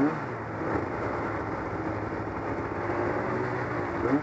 đúng. Đúng.